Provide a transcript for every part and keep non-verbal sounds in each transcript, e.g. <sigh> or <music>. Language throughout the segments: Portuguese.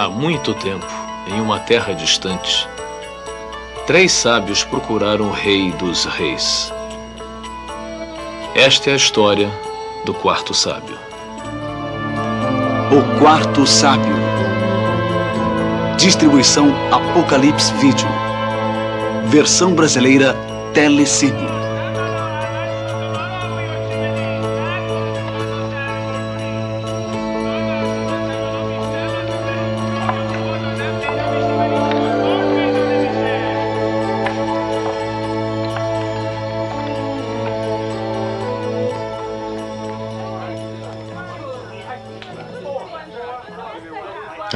Há muito tempo, em uma terra distante, três sábios procuraram o rei dos reis. Esta é a história do quarto sábio. O quarto sábio. Distribuição Apocalipse Vídeo. Versão brasileira Telecine.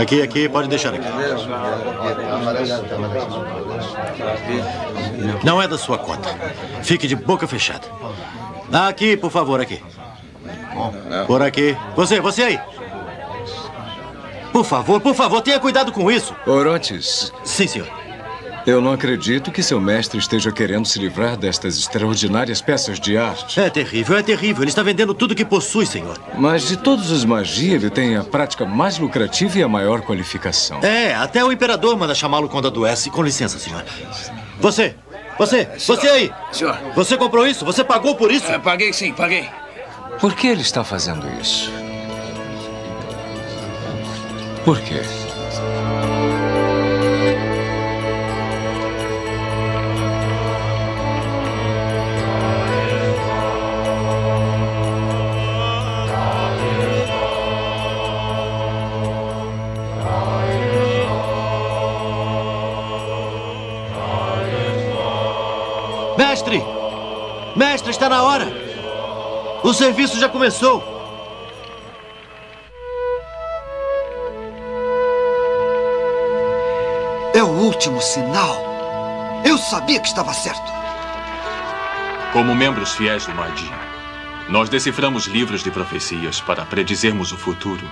Aqui, aqui, pode deixar aqui. Não é da sua conta. Fique de boca fechada. Aqui, por favor, aqui. Por aqui. Você, você aí. Por favor, por favor, tenha cuidado com isso. Orontes. Sim, senhor. Eu não acredito que seu mestre esteja querendo se livrar destas extraordinárias peças de arte. É terrível, é terrível. Ele está vendendo tudo que possui, senhor. Mas de todos os magia, ele tem a prática mais lucrativa e a maior qualificação. É, até o imperador manda chamá-lo quando adoece. Com licença, senhor. Você, você, você aí. Senhor. Você comprou isso? Você pagou por isso? É, paguei sim, paguei. Por que ele está fazendo isso? Por quê? Mestre, está na hora! O serviço já começou! É o último sinal. Eu sabia que estava certo. Como membros fiéis do Mahdi, nós deciframos livros de profecias para predizermos o futuro.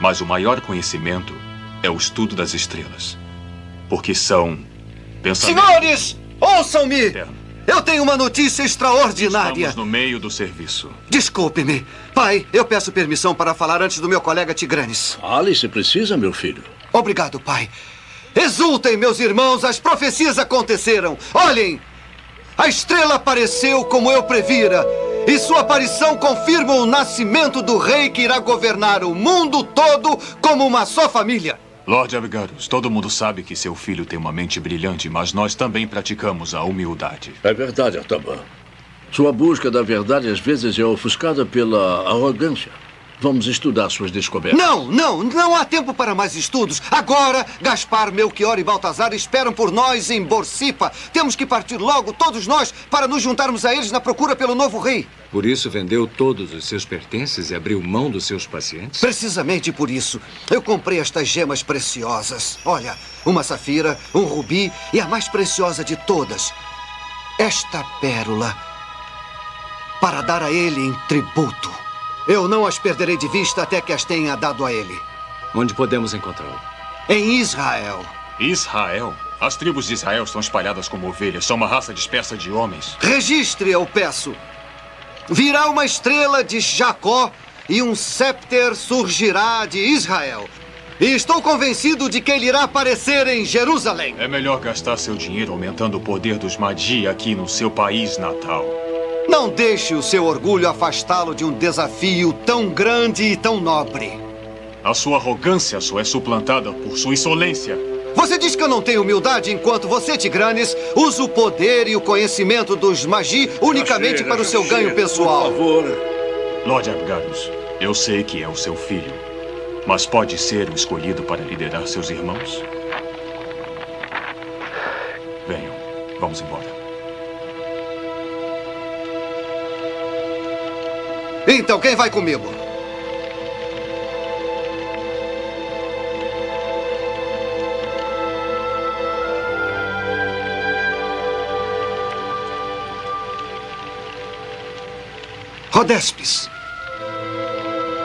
Mas o maior conhecimento é o estudo das estrelas. Porque são pensamentos... Senhores, ouçam-me! Eu tenho uma notícia extraordinária. Estamos no meio do serviço. Desculpe-me. Pai, eu peço permissão para falar antes do meu colega Tigranes. Fale se precisa, meu filho. Obrigado, pai. Exultem, meus irmãos, as profecias aconteceram. Olhem! A estrela apareceu como eu previra. E sua aparição confirma o nascimento do rei que irá governar o mundo todo como uma só família. Lord Abgarus, todo mundo sabe que seu filho tem uma mente brilhante, mas nós também praticamos a humildade. É verdade, Artaban. Sua busca da verdade às vezes é ofuscada pela arrogância. Vamos estudar suas descobertas. Não, não, não há tempo para mais estudos. Agora, Gaspar, Melchior e Baltazar esperam por nós em Borcipa. Temos que partir logo, todos nós, para nos juntarmos a eles na procura pelo novo rei. Por isso vendeu todos os seus pertences e abriu mão dos seus pacientes? Precisamente por isso. Eu comprei estas gemas preciosas. Olha, uma safira, um rubi e a mais preciosa de todas. Esta pérola. Para dar a ele em tributo. Eu não as perderei de vista até que as tenha dado a ele. Onde podemos encontrá-lo? Em Israel. Israel? As tribos de Israel estão espalhadas como ovelhas. São uma raça dispersa de homens. Registre, eu peço. Virá uma estrela de Jacó e um scepter surgirá de Israel. E estou convencido de que ele irá aparecer em Jerusalém. É melhor gastar seu dinheiro aumentando o poder dos Magi aqui no seu país natal. Não deixe o seu orgulho afastá-lo de um desafio tão grande e tão nobre. A sua arrogância só é suplantada por sua insolência. Você diz que eu não tenho humildade enquanto você, Tigranes, usa o poder e o conhecimento dos Magi unicamente chega, para o seu já ganho pessoal. Por favor. Lord Abgarus, eu sei que é o seu filho, mas pode ser o escolhido para liderar seus irmãos? Venham, vamos embora. Então, quem vai comigo? Rodespes,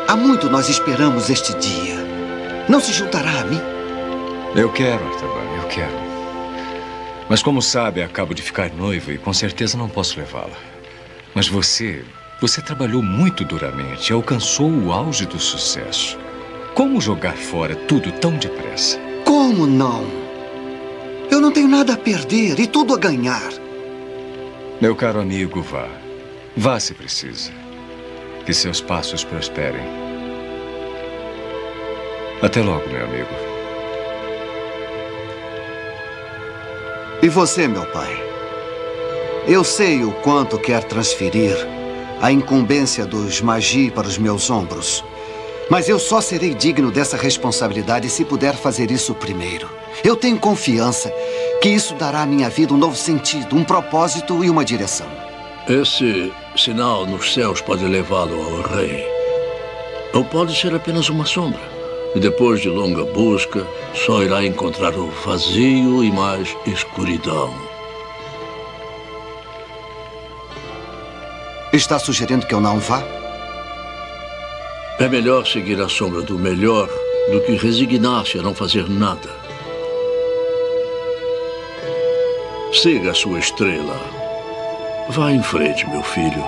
há muito nós esperamos este dia. Não se juntará a mim? Eu quero, Artaban, eu quero. Mas como sabe, acabo de ficar noivo e com certeza não posso levá-la. Mas você, você trabalhou muito duramente e alcançou o auge do sucesso. Como jogar fora tudo tão depressa? Como não? Eu não tenho nada a perder e tudo a ganhar. Meu caro amigo, vá. Vá se precisa. Que seus passos prosperem. Até logo, meu amigo. E você, meu pai? Eu sei o quanto quer transferir a incumbência dos Magi para os meus ombros. Mas eu só serei digno dessa responsabilidade se puder fazer isso primeiro. Eu tenho confiança que isso dará à minha vida um novo sentido, um propósito e uma direção. Esse sinal nos céus pode levá-lo ao rei. Ou pode ser apenas uma sombra. E depois de longa busca, só irá encontrar o vazio e mais escuridão. Está sugerindo que eu não vá? É melhor seguir a sombra do melhor do que resignar-se a não fazer nada. Siga a sua estrela. Vá em frente, meu filho.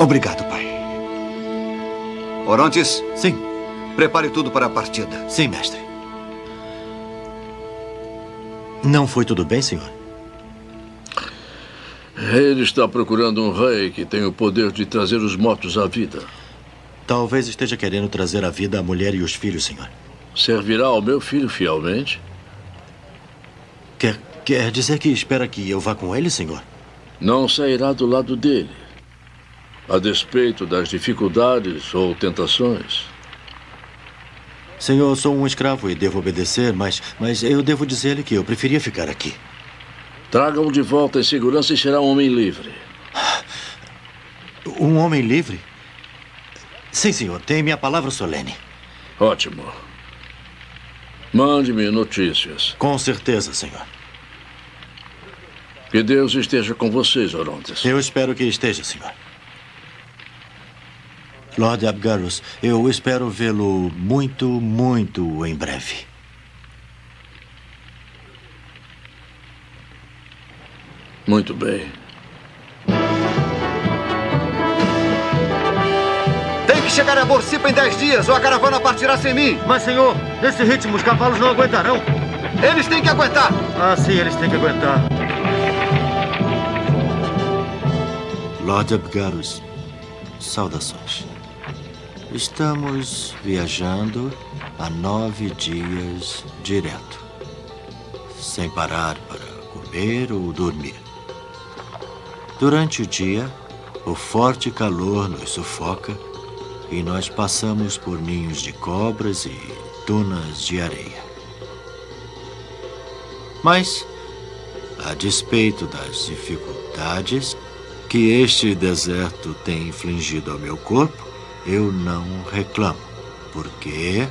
Obrigado, pai. Orontes, Sim, prepare tudo para a partida. sim, mestre. Não foi tudo bem, senhor? Ele está procurando um rei que tem o poder de trazer os mortos à vida. Talvez esteja querendo trazer à vida a mulher e os filhos, senhor. Servirá ao meu filho fielmente? Quer, quer dizer que espera que eu vá com ele, senhor? Não sairá do lado dele. A despeito das dificuldades ou tentações. Senhor, sou um escravo e devo obedecer, mas, mas eu devo dizer-lhe que eu preferia ficar aqui. Traga-o de volta em segurança e será um homem livre. Um homem livre? Sim, senhor. Tem minha palavra solene. Ótimo. Mande-me notícias. Com certeza, senhor. Que Deus esteja com vocês, Orontes. Eu espero que esteja, senhor. Lord Abgarus, eu espero vê-lo muito, muito em breve. Muito bem. Tem que chegar a Borcipa em 10 dias ou a caravana partirá sem mim. Mas, senhor, nesse ritmo os cavalos não aguentarão. Eles têm que aguentar. Ah, sim, eles têm que aguentar. Lord Abgarus, saudações. Estamos viajando há nove dias direto, sem parar para comer ou dormir. Durante o dia, o forte calor nos sufoca e nós passamos por ninhos de cobras e dunas de areia. Mas, a despeito das dificuldades que este deserto tem infligido ao meu corpo, eu não reclamo, porque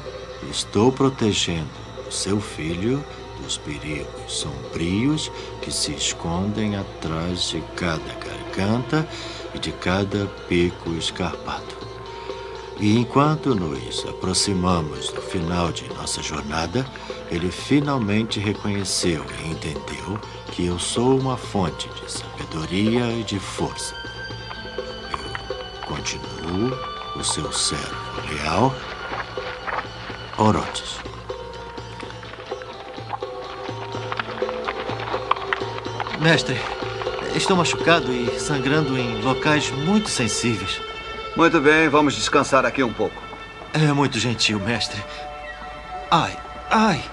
estou protegendo o seu filho dos perigos sombrios que se escondem atrás de cada garganta e de cada pico escarpado. E enquanto nos aproximamos do final de nossa jornada, ele finalmente reconheceu e entendeu que eu sou uma fonte de sabedoria e de força. Eu continuo o seu servo leal, Orotes. Mestre, estou machucado e sangrando em locais muito sensíveis. Muito bem, vamos descansar aqui um pouco. É muito gentil, mestre. Ai, ai.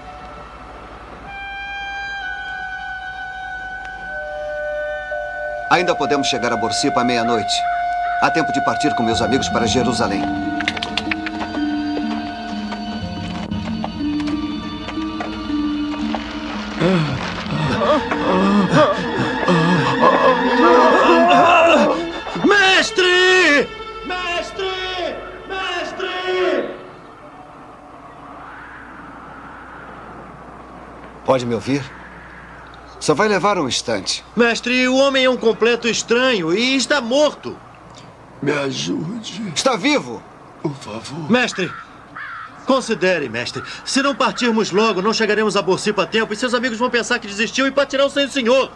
Ainda podemos chegar a Borcipa à meia-noite. Há tempo de partir com meus amigos para Jerusalém. Mestre! Mestre! Mestre! Pode me ouvir? Só vai levar um instante. Mestre, o homem é um completo estranho e está morto. Me ajude. Está vivo? Por favor. Mestre, considere, mestre. Se não partirmos logo, não chegaremos a Borcipa a tempo e seus amigos vão pensar que desistiu e partirão sem o senhor.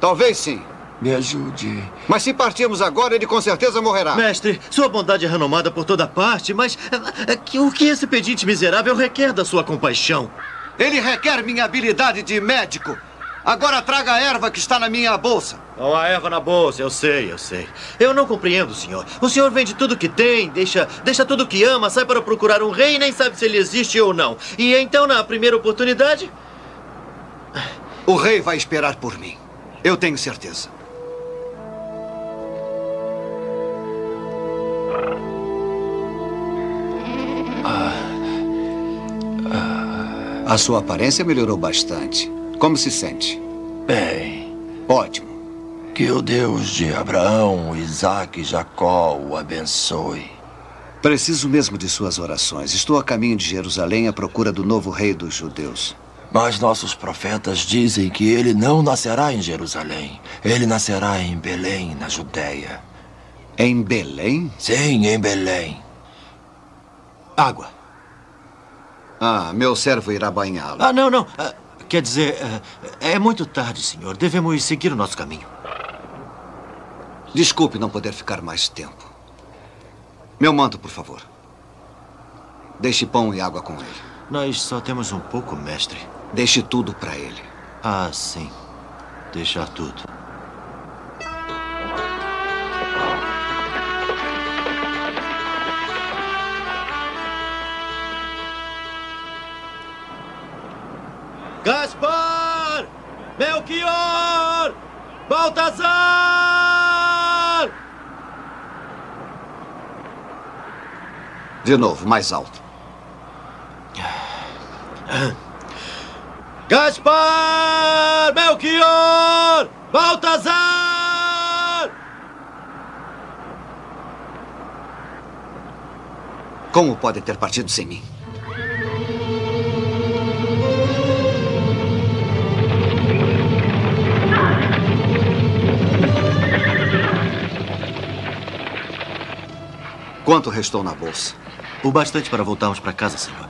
Talvez sim. Me ajude. Mas se partirmos agora, ele com certeza morrerá. Mestre, sua bondade é renomada por toda parte, mas é, é, que- o que esse pedinte miserável requer da sua compaixão? Ele requer minha habilidade de médico. Agora traga a erva que está na minha bolsa. Não há erva na bolsa, eu sei, eu sei. Eu não compreendo, senhor. O senhor vende tudo que tem, deixa, deixa tudo que ama, sai para procurar um rei e nem sabe se ele existe ou não. E então, na primeira oportunidade, O rei vai esperar por mim. Eu tenho certeza. A sua aparência melhorou bastante. Como se sente? Bem, Ótimo. que o Deus de Abraão, Isaac e Jacó o abençoe. Preciso mesmo de suas orações. Estou a caminho de Jerusalém à procura do novo rei dos judeus. Mas nossos profetas dizem que ele não nascerá em Jerusalém. Ele nascerá em Belém, na Judéia. Em Belém? Sim, em Belém. Água. Ah, meu servo irá banhá-lo. Ah, não, não. Ah, quer dizer, ah, é muito tarde, senhor. Devemos seguir o nosso caminho. Desculpe não poder ficar mais tempo. Meu manto, por favor. Deixe pão e água com ele. Nós só temos um pouco, mestre. Deixe tudo para ele. Ah, sim. Deixar tudo. Baltazar! De novo, mais alto. Gaspar! Melchior! Baltazar! Como pode ter partido sem mim? Quanto restou na bolsa? O bastante para voltarmos para casa, senhor.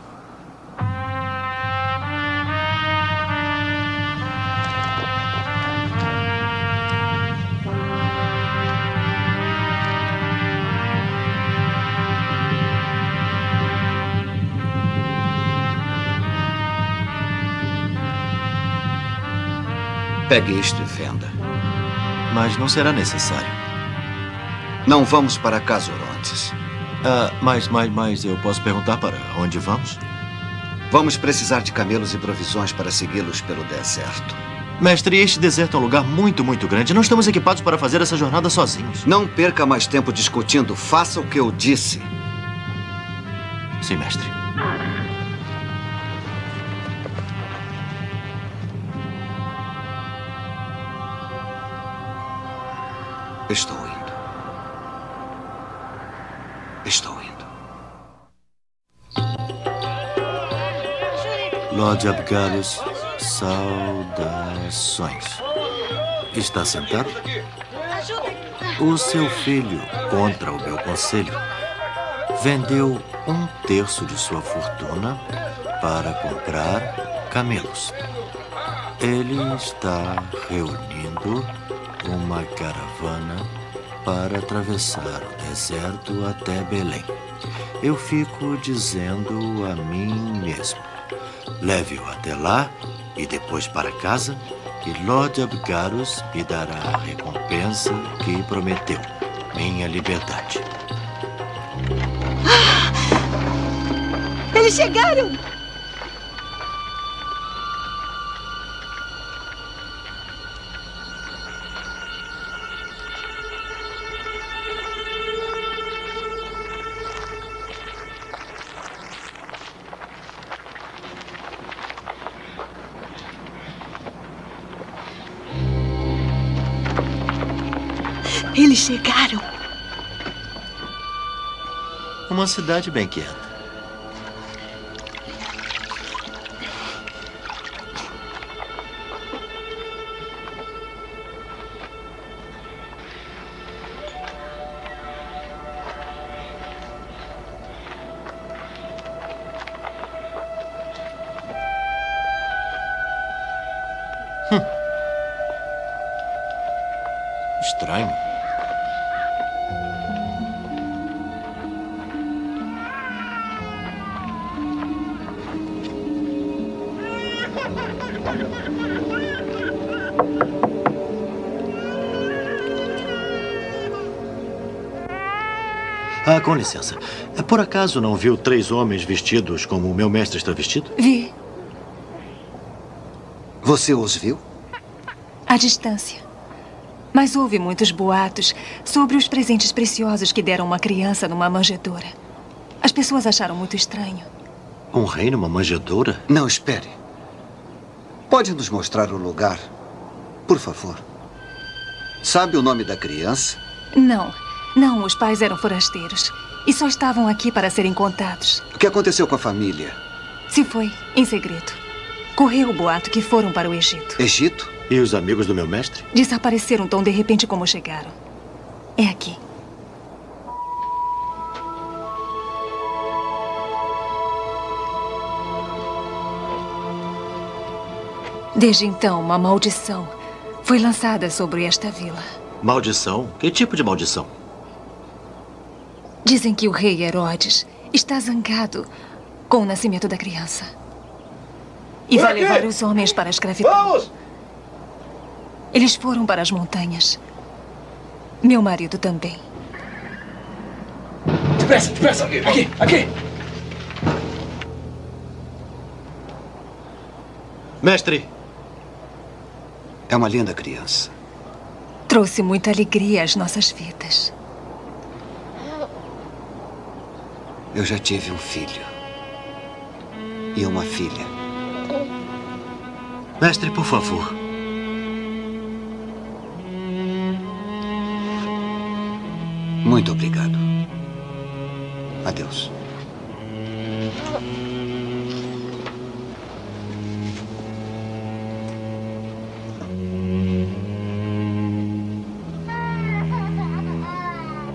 Pegue isto e venda. Mas não será necessário. Não vamos para Casorontes. Ah, mas, mas, mas eu posso perguntar para onde vamos? Vamos precisar de camelos e provisões para segui-los pelo deserto. Mestre, este deserto é um lugar muito, muito grande. Não estamos equipados para fazer essa jornada sozinhos. Não perca mais tempo discutindo. Faça o que eu disse. Sim, mestre. Estou indo. Estou indo. Lord Abgalus, saudações. Está sentado? O seu filho, contra o meu conselho, vendeu um terço de sua fortuna para comprar camelos. Ele está reunindo uma caravana para atravessar o deserto até Belém. Eu fico dizendo a mim mesmo: leve-o até lá e depois para casa, e Lord Abgarus me dará a recompensa que prometeu: minha liberdade. Eles chegaram! Uma cidade bem quieta. Com licença. Por acaso não viu três homens vestidos como o meu mestre está vestido? Vi. Você os viu? À distância. Mas houve muitos boatos sobre os presentes preciosos que deram uma criança numa manjedoura. As pessoas acharam muito estranho. Um rei numa manjedoura? Não, espere. Pode nos mostrar o lugar, por favor? Sabe o nome da criança? Não, não, os pais eram forasteiros. E só estavam aqui para serem contados. O que aconteceu com a família? Se foi, em segredo. Correu o boato que foram para o Egito. Egito? E os amigos do meu mestre? Desapareceram tão de repente como chegaram. É aqui. Desde então, uma maldição foi lançada sobre esta vila. Maldição? Que tipo de maldição? Dizem que o rei Herodes está zangado com o nascimento da criança. E vai levar os homens para a escravidão. Vamos! Eles foram para as montanhas. Meu marido também. Depressa, depressa! Aqui, aqui! Mestre! É uma linda criança. Trouxe muita alegria às nossas vidas. Eu já tive um filho. E uma filha. Mestre, por favor. Muito obrigado. Adeus.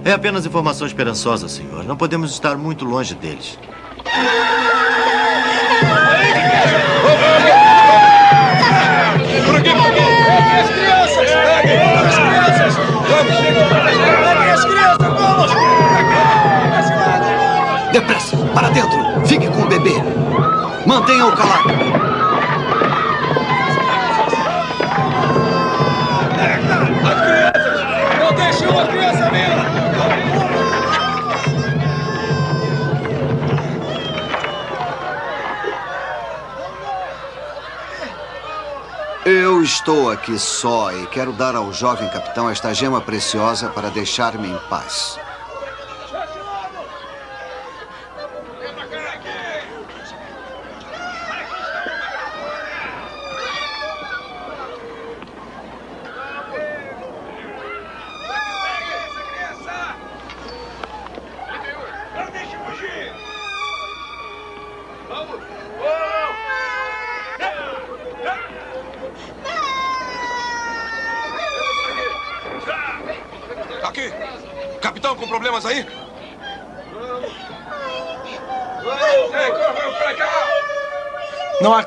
É apenas informação esperançosa, senhor. Não podemos estar muito longe deles. Depressa! Para dentro! Fique com o bebê! Mantenha-o calado! Estou aqui só e quero dar ao jovem capitão esta gema preciosa para deixar-me em paz.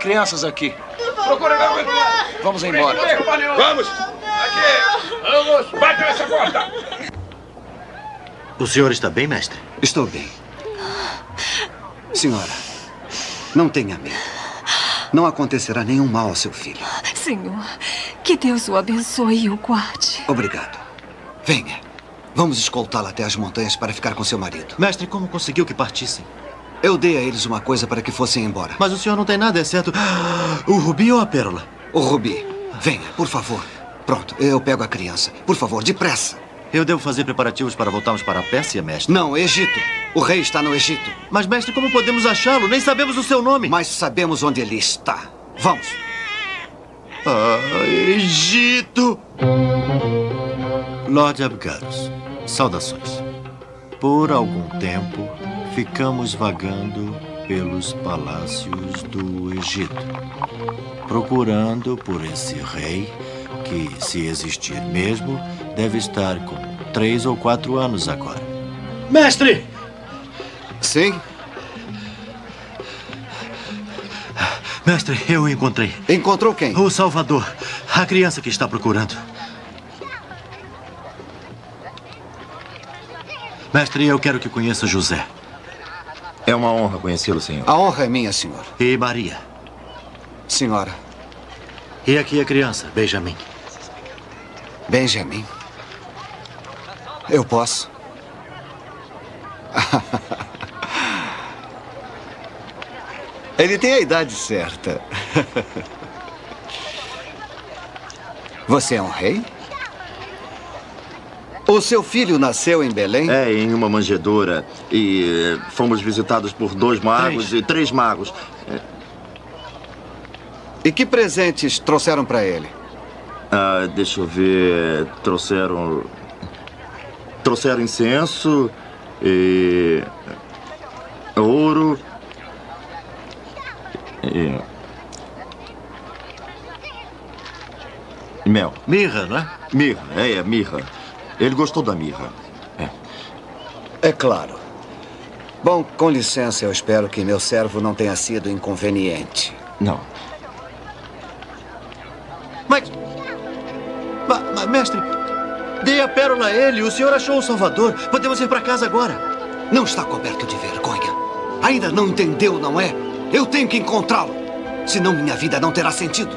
Crianças aqui. Vamos embora. Vamos! Aqui! Vamos! Bate nessa porta! O senhor está bem, mestre? Estou bem. Senhora, não tenha medo. Não acontecerá nenhum mal ao seu filho. Senhor, que Deus o abençoe e o guarde. Obrigado. Venha. Vamos escoltá-la até as montanhas para ficar com seu marido. Mestre, como conseguiu que partissem? Eu dei a eles uma coisa para que fossem embora. Mas o senhor não tem nada, exceto o rubi ou a pérola? O Rubi, venha, por favor. Pronto, eu pego a criança. Por favor, depressa. Eu devo fazer preparativos para voltarmos para a Pérsia, mestre? Não, Egito. O rei está no Egito. Mas, mestre, como podemos achá-lo? Nem sabemos o seu nome. Mas sabemos onde ele está. Vamos. Ah, Egito! Lord Abgarus, saudações. Por algum tempo, ficamos vagando pelos palácios do Egito, procurando por esse rei que, se existir mesmo, deve estar com três ou quatro anos agora. Mestre! Sim? Mestre, eu o encontrei. Encontrou quem? O Salvador. A criança que está procurando. Mestre, eu quero que conheça José. É uma honra conhecê-lo, senhor. A honra é minha, senhor. E Maria. Senhora. E aqui a criança, Benjamin. Benjamin? Eu posso. <laughs> Ele tem a idade certa. <laughs> Você é um rei? O seu filho nasceu em Belém? É, em uma manjedoura. E eh, fomos visitados por dois magos Três. e três magos. É, E que presentes trouxeram para ele? ah, deixa eu ver. Trouxeram. Trouxeram incenso e. ouro. E. e mel. Mirra, não é? Mirra, é, é, mirra. Ele gostou da mirra. É. É claro. Bom, com licença, eu espero que meu servo não tenha sido inconveniente. Não. Mas. Ma- ma- mestre, dei a pérola a ele. O senhor achou o Salvador. Podemos ir para casa agora. Não está coberto de vergonha. Ainda não entendeu, não é? Eu tenho que encontrá-lo. Senão minha vida não terá sentido.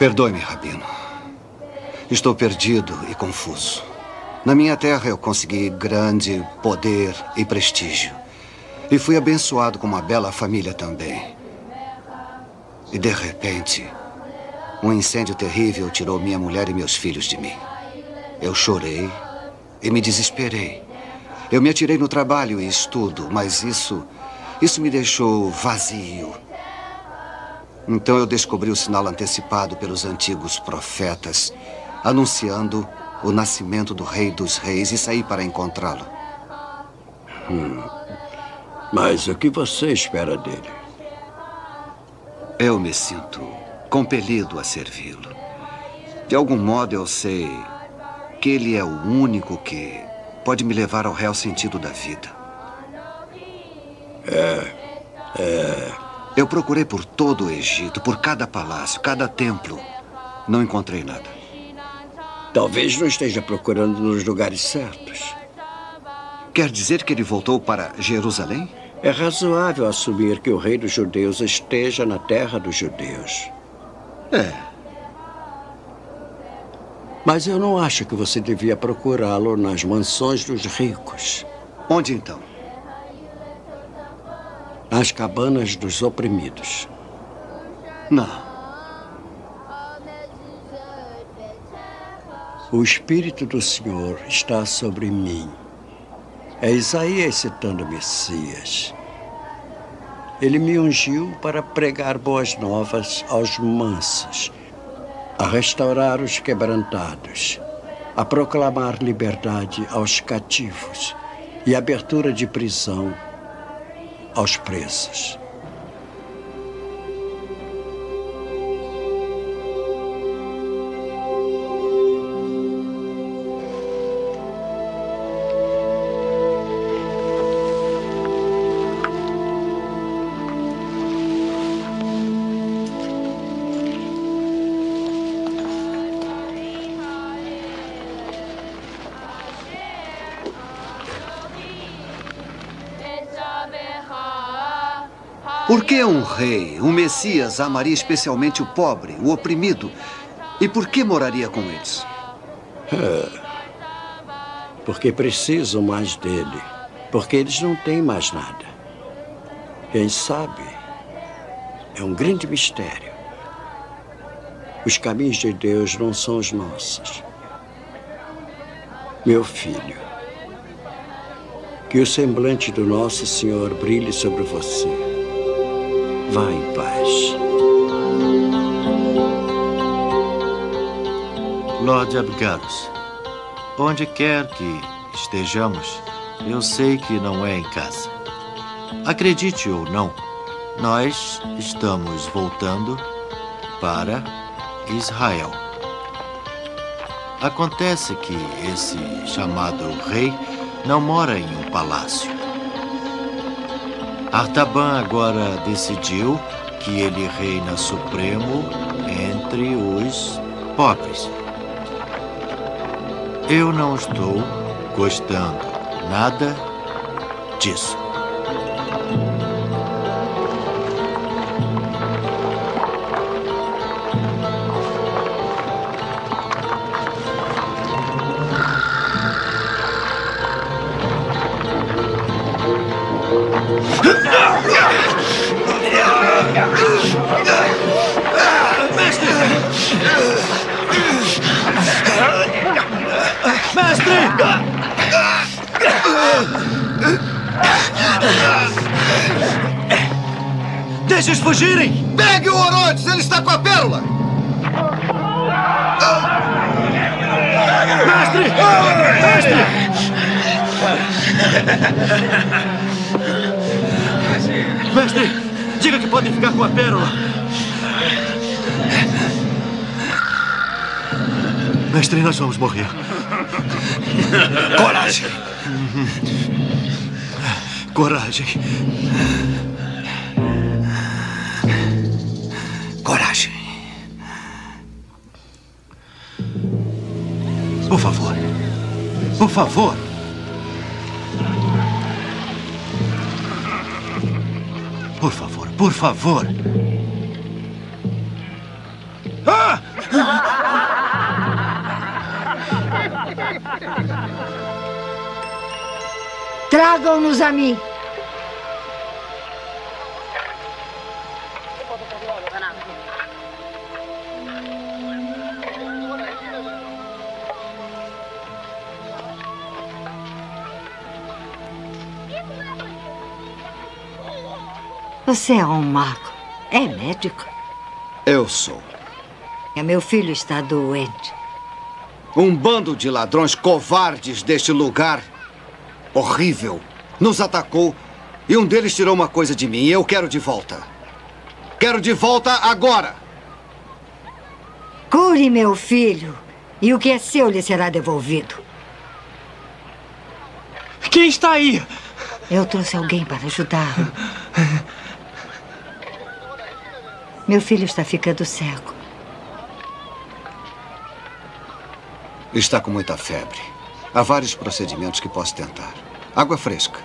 Perdoe-me, Rabino. Estou perdido e confuso. Na minha terra eu consegui grande poder e prestígio. E fui abençoado com uma bela família também. E de repente, um incêndio terrível tirou minha mulher e meus filhos de mim. Eu chorei e me desesperei. Eu me atirei no trabalho e estudo, mas isso. Isso me deixou vazio. Então eu descobri o sinal antecipado pelos antigos profetas, anunciando o nascimento do Rei dos Reis e saí para encontrá-lo. Hum. Mas o que você espera dele? Eu me sinto compelido a servi-lo. De algum modo eu sei que ele é o único que pode me levar ao real sentido da vida. É. É. Eu procurei por todo o Egito, por cada palácio, cada templo. Não encontrei nada. Talvez não esteja procurando nos lugares certos. Quer dizer que ele voltou para Jerusalém? É razoável assumir que o rei dos judeus esteja na terra dos judeus. É. Mas eu não acho que você devia procurá-lo nas mansões dos ricos. Onde então? Nas cabanas dos oprimidos. Não. O Espírito do Senhor está sobre mim. É Isaías citando Messias. Ele me ungiu para pregar boas novas aos mansos, a restaurar os quebrantados, a proclamar liberdade aos cativos e abertura de prisão aos presos. Por que um rei, um Messias, amaria especialmente o pobre, o oprimido? E por que moraria com eles? É, porque precisam mais dele. Porque eles não têm mais nada. Quem sabe? É um grande mistério. Os caminhos de Deus não são os nossos. Meu filho, que o semblante do nosso Senhor brilhe sobre você. Vá em paz. Lord Abgarus, onde quer que estejamos, eu sei que não é em casa. Acredite ou não, nós estamos voltando para Israel. Acontece que esse chamado rei não mora em um palácio. Artaban agora decidiu que ele reina supremo entre os pobres. Eu não estou gostando nada disso. <laughs> Mestre, diga que podem ficar com a pérola. Mestre, nós vamos morrer. Coragem! Coragem. Coragem. Por favor. Por favor. Por favor, por favor. Ah! Tragam-nos a mim. Você é um mago. É médico? Eu sou. É meu filho está doente. Um bando de ladrões covardes deste lugar horrível nos atacou e um deles tirou uma coisa de mim e eu quero de volta. Quero de volta agora! Cure meu filho e o que é seu lhe será devolvido. Quem está aí? Eu trouxe alguém para ajudá-lo. <laughs> Meu filho está ficando cego. Está com muita febre. Há vários procedimentos que posso tentar. Água fresca.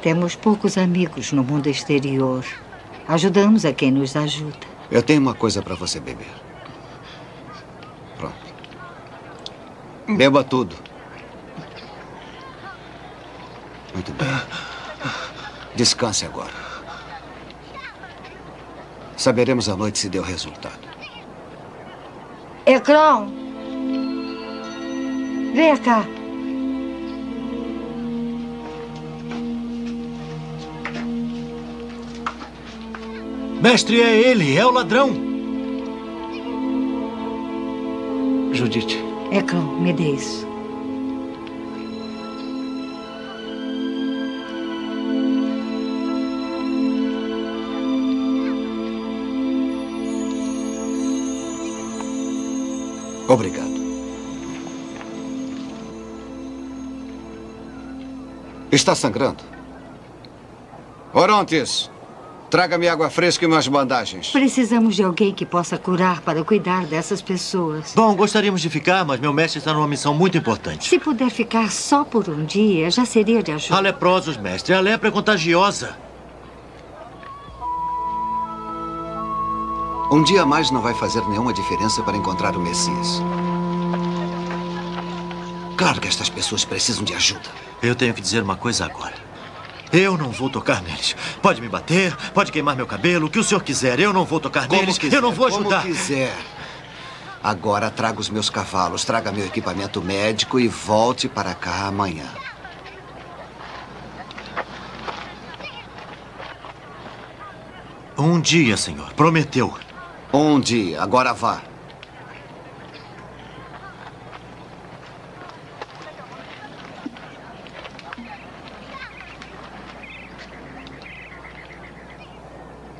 Temos poucos amigos no mundo exterior. Ajudamos a quem nos ajuda. Eu tenho uma coisa para você beber. Pronto. Beba tudo. Muito bem. Descanse agora. Saberemos à noite se deu resultado. Ecrão! Vem cá. Mestre, é ele, é o ladrão. Judite. Ecrão, me dê isso. Obrigado. Está sangrando? Orontes, traga-me água fresca e umas bandagens. Precisamos de alguém que possa curar para cuidar dessas pessoas. Bom, gostaríamos de ficar, mas meu mestre está numa missão muito importante. Se puder ficar só por um dia, já seria de ajuda. Há leprosos, mestre. A lepra é contagiosa. Um dia a mais não vai fazer nenhuma diferença para encontrar o Messias. Claro que estas pessoas precisam de ajuda. Eu tenho que dizer uma coisa agora. Eu não vou tocar neles. Pode me bater, pode queimar meu cabelo, o que o senhor quiser. Eu não vou tocar Como neles. quiser, eu não vou ajudar. Como quiser. Agora traga os meus cavalos, traga meu equipamento médico e volte para cá amanhã. Um dia, senhor. Prometeu. Dia. Agora vá.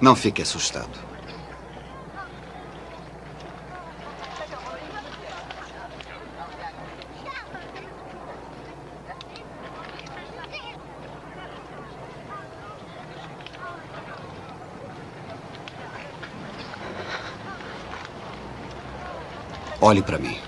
Não fique assustado. Olhe para mim.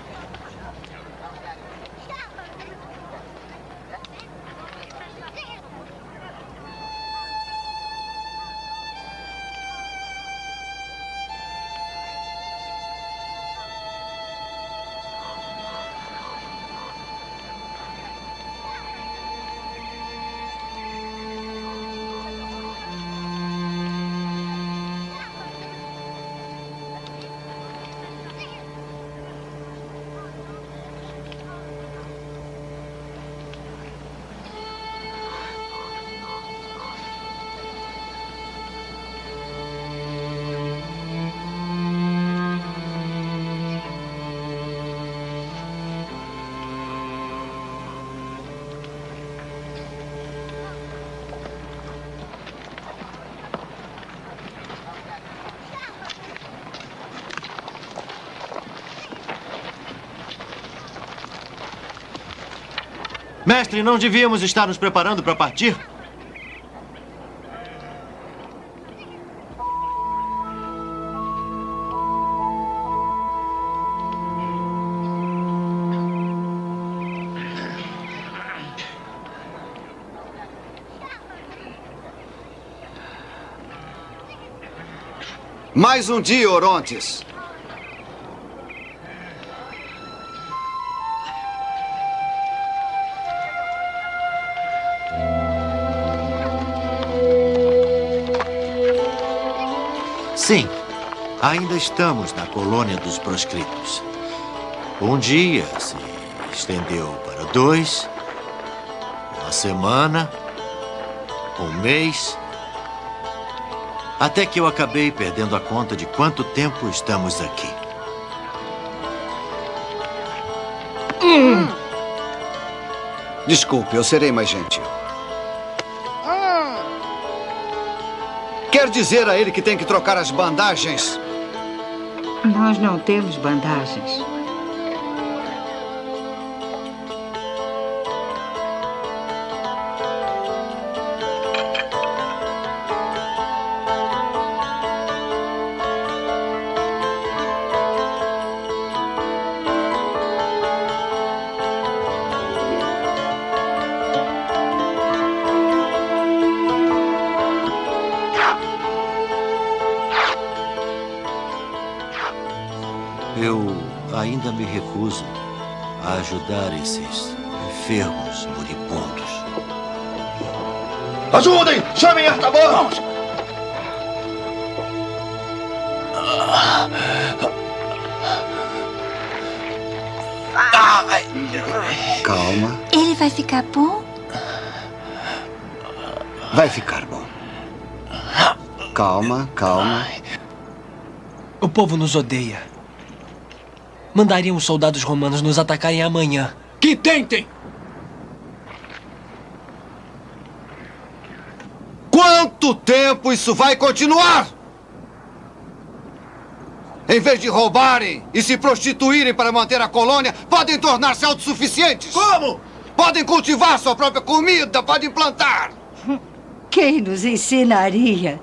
Mestre, não devíamos estar nos preparando para partir? Mais um dia, Orontes. Ainda estamos na colônia dos proscritos. Um dia se estendeu para dois, uma semana, um mês, até que eu acabei perdendo a conta de quanto tempo estamos aqui. Hum. Desculpe, eu serei mais gentil. Quer dizer a ele que tem que trocar as bandagens? Nós não temos bandagens. Eu ainda me recuso a ajudar esses enfermos moribundos. Ajudem! Chamem artabãos! Calma. Ele vai ficar bom? Vai ficar bom. Calma, calma. O povo nos odeia. Mandariam os soldados romanos nos atacarem amanhã. Que tentem! Quanto tempo isso vai continuar? Em vez de roubarem e se prostituírem para manter a colônia, podem tornar-se autossuficientes. Como? Podem cultivar sua própria comida, podem plantar. Quem nos ensinaria?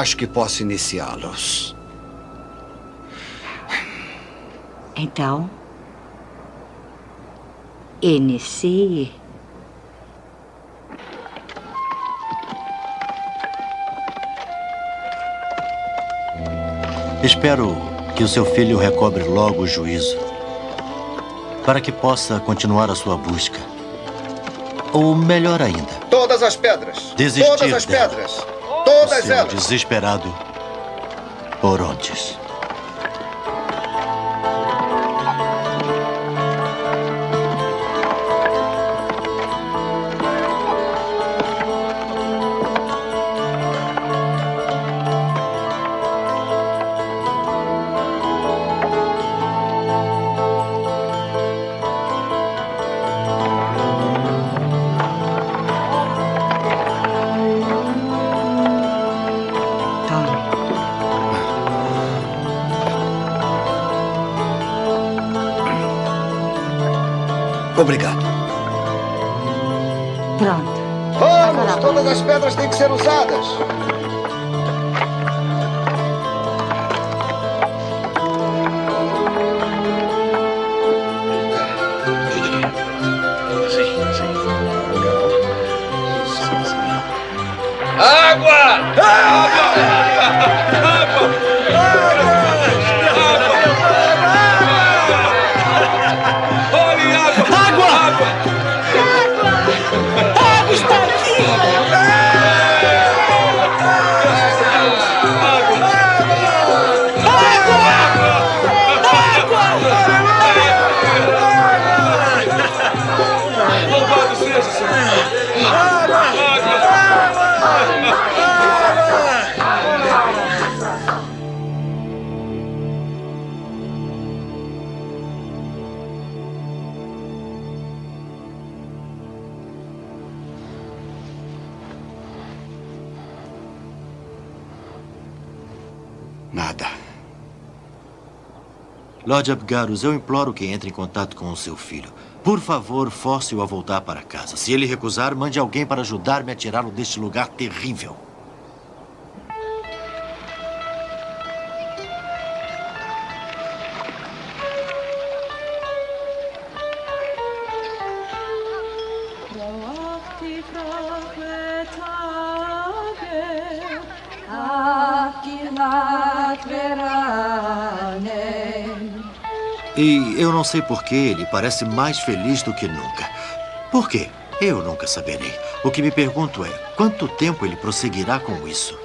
Acho que posso iniciá-los. Então, inicie. Espero que o seu filho recobre logo o juízo. para que possa continuar a sua busca. Ou melhor ainda, Todas as pedras. Desistir Todas as dela. pedras. Todas seu elas. desesperado Orontes. Obrigado. Pronto. Vamos, todas as pedras têm que ser usadas. Está aqui! Lord Abgarus, eu imploro que entre em contato com o seu filho. Por favor, force-o a voltar para casa. Se ele recusar, mande alguém para ajudar-me a tirá-lo deste lugar terrível. E eu não sei por que ele parece mais feliz do que nunca. Por quê? Eu nunca saberei. O que me pergunto é: quanto tempo ele prosseguirá com isso?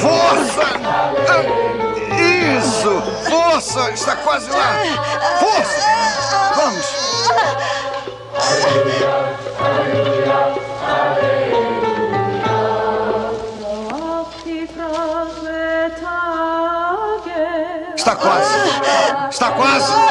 Força! Isso! Força! Está quase lá! Força! Vamos! Quase! Está quase!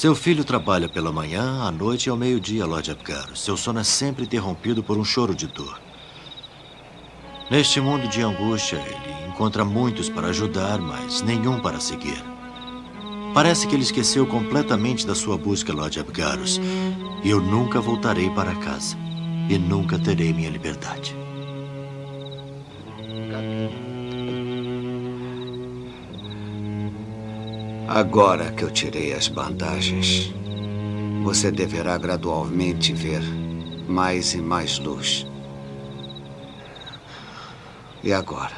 Seu filho trabalha pela manhã, à noite e ao meio-dia, Lord Abgarus. Seu sono é sempre interrompido por um choro de dor. Neste mundo de angústia, ele encontra muitos para ajudar, mas nenhum para seguir. Parece que ele esqueceu completamente da sua busca, Lord Abgarus. E eu nunca voltarei para casa. E nunca terei minha liberdade. Agora que eu tirei as bandagens, você deverá gradualmente ver mais e mais luz. E agora?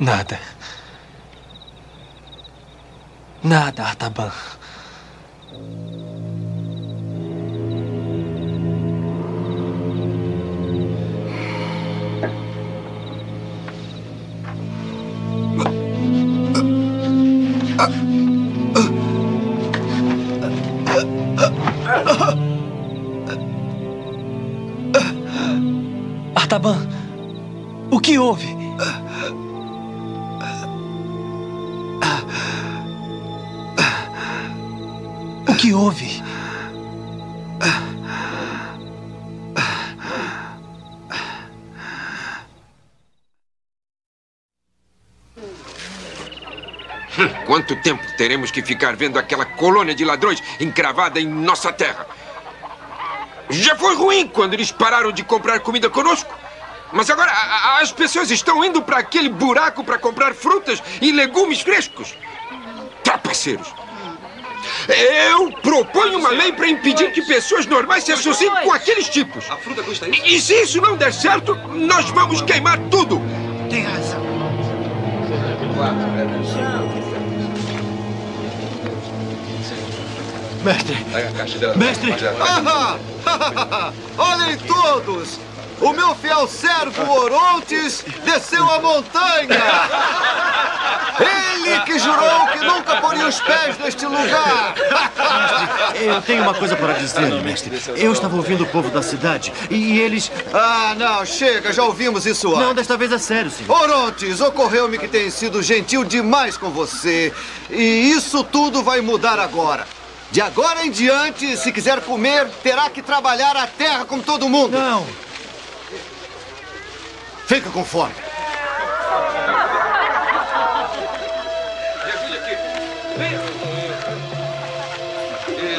Nada. Nada, Artaban. Artaban, o que houve? O que houve? Quanto tempo teremos que ficar vendo aquela colônia de ladrões encravada em nossa terra? Já foi ruim quando eles pararam de comprar comida conosco. Mas agora a- a- as pessoas estão indo para aquele buraco para comprar frutas e legumes frescos. Trapaceiros. Eu proponho uma lei para impedir que pessoas normais se associem com aqueles tipos. E, e se isso não der certo, nós vamos queimar tudo. Tem razão. Mestre! Mestre! <laughs> Olhem todos! O meu fiel servo Orontes desceu a montanha! Ele que jurou que nunca poria os pés neste lugar! <laughs> Eu tenho uma coisa para dizer, mestre. Eu estava ouvindo o povo da cidade e eles. Ah, não, chega, já ouvimos isso antes. Não, desta vez é sério, senhor. Orontes, ocorreu-me que tem sido gentil demais com você. E isso tudo vai mudar agora. De agora em diante, se quiser comer, terá que trabalhar a terra como todo mundo. Não. Fica com fome.